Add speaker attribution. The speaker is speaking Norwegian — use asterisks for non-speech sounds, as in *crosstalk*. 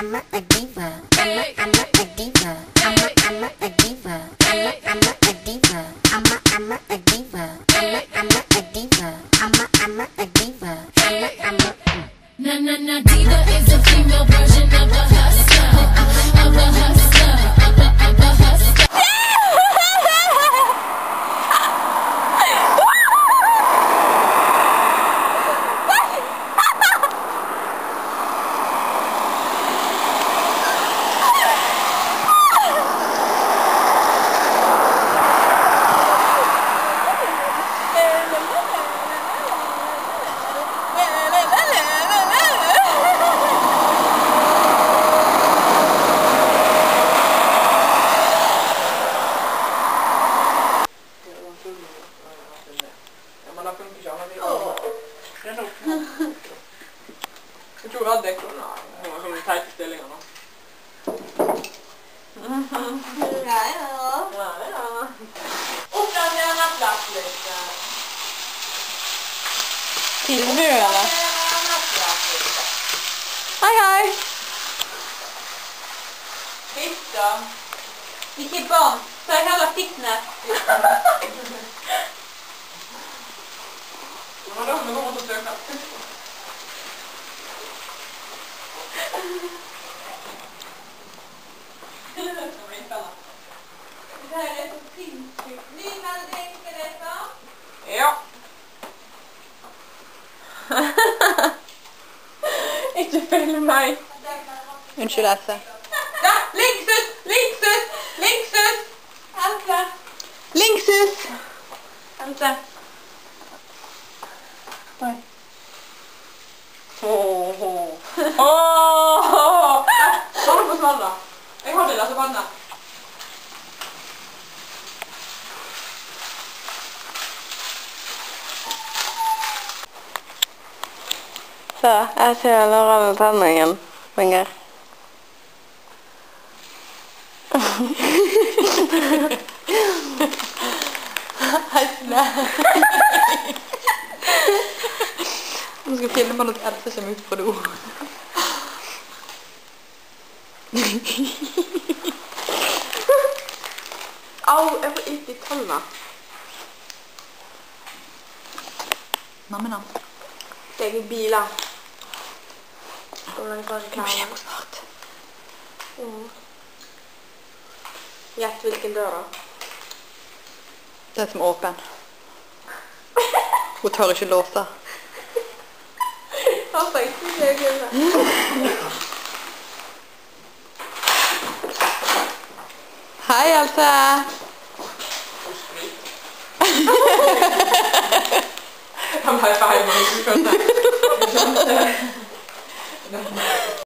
Speaker 1: I'm a, diva. I'm a, I'm a, diva. I'm a, I'm a, diva. I'm a, I'm a, diva. I'm a, I'm a, diva. I'm a, I'm a, diva. I'm a, I'm a, a diva. I'm a. Mm.
Speaker 2: Na na na diva is a female version
Speaker 3: men tror vi hadde Han er Den opp. Jeg tror Radde kunne ha noen sånne teite stillinger nå. Ja, ja. Oppdater nettlapp litt.
Speaker 4: Filmer du, eller? Hei, hei.
Speaker 3: Fitta.
Speaker 4: Ikke barn. Jeg heller fitness. *laughs*
Speaker 3: Blir spennende.
Speaker 4: Det her er så sinnssykt. Ny melding til dette.
Speaker 3: Ja.
Speaker 4: Ikke følg meg. Unnskyld, Else.
Speaker 3: Ja, Linksus! Linksus! Linksus!
Speaker 4: Else. Linksus. Else.
Speaker 3: Ta det på small, da. Jeg holder det til panna! vannet.
Speaker 4: Så, jeg kjøler alle tenningen. Finger. Hei, *laughs* Nå skal jeg filme når Else kommer ut på do.
Speaker 3: Au, jeg får ikke i tallene.
Speaker 4: hans.
Speaker 3: Det er er biler. Hvor bare
Speaker 4: Nå skjer
Speaker 3: klart?
Speaker 4: snart.
Speaker 3: Gjett hvilken dør da?
Speaker 4: Den som er åpen. Hun tør ikke låse.
Speaker 3: Han tenkte ikke jeg kunne.
Speaker 4: Hei, Else.
Speaker 3: Han ble feil, men jeg skjønte. Jeg skjønte.